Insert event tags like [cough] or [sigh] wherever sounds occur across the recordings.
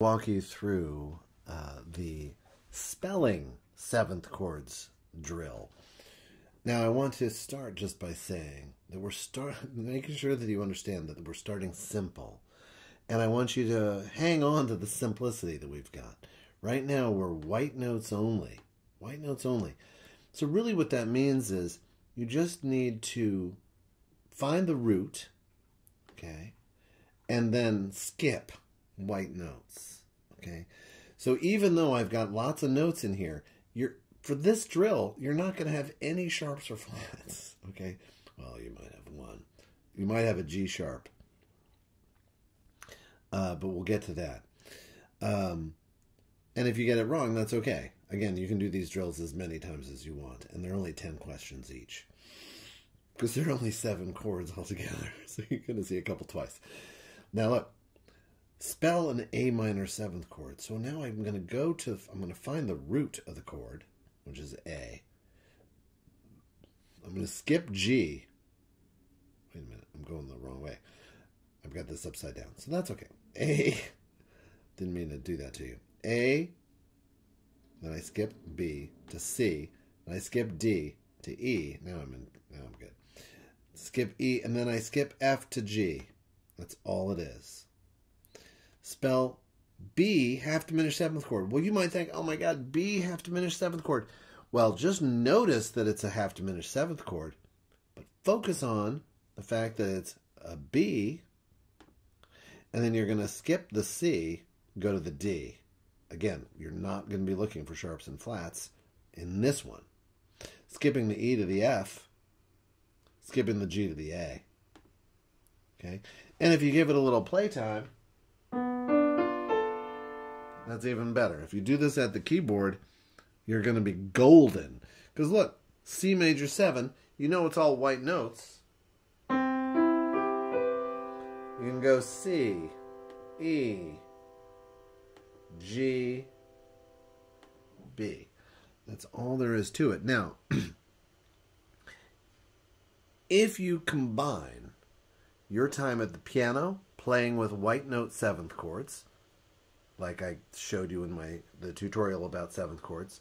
walk you through uh, the spelling seventh chords drill. Now, I want to start just by saying that we're start [laughs] making sure that you understand that we're starting simple, and I want you to hang on to the simplicity that we've got. Right now, we're white notes only, white notes only. So, really, what that means is you just need to find the root, okay, and then skip white notes. Okay. So even though I've got lots of notes in here, you're for this drill, you're not going to have any sharps or flats. [laughs] Okay. Well, you might have one. You might have a G sharp. Uh, but we'll get to that. Um, and if you get it wrong, that's okay. Again, you can do these drills as many times as you want, and they're only 10 questions each. Because there are only seven chords altogether, [laughs] so you're going to see a couple twice. Now, look, spell an A minor seventh chord. So now I'm going to go to, I'm going to find the root of the chord, which is A. I'm going to skip G. Wait a minute, I'm going the wrong way. I've got this upside down, so that's okay. A, [laughs] didn't mean to do that to you. A, then I skip B to C, then I skip D to E. Now I'm in, now I'm good. Skip E, and then I skip F to G. That's all it is spell B half diminished seventh chord. Well, you might think, oh my God, B half diminished seventh chord. Well, just notice that it's a half diminished seventh chord, but focus on the fact that it's a B, and then you're going to skip the C, go to the D. Again, you're not going to be looking for sharps and flats in this one. Skipping the E to the F, skipping the G to the A. Okay? And if you give it a little playtime, that's even better. If you do this at the keyboard, you're going to be golden. Because look, C major 7, you know it's all white notes. You can go C, E, G, B. That's all there is to it. Now, [clears throat] if you combine your time at the piano playing with white note seventh chords like I showed you in my the tutorial about seventh chords,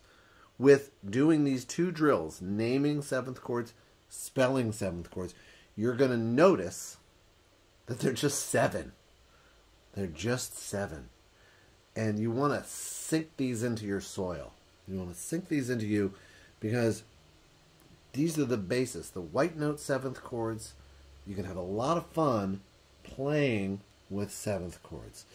with doing these two drills, naming seventh chords, spelling seventh chords, you're going to notice that they're just seven. They're just seven. And you want to sink these into your soil. You want to sink these into you because these are the basis. The white note seventh chords, you can have a lot of fun playing with seventh chords.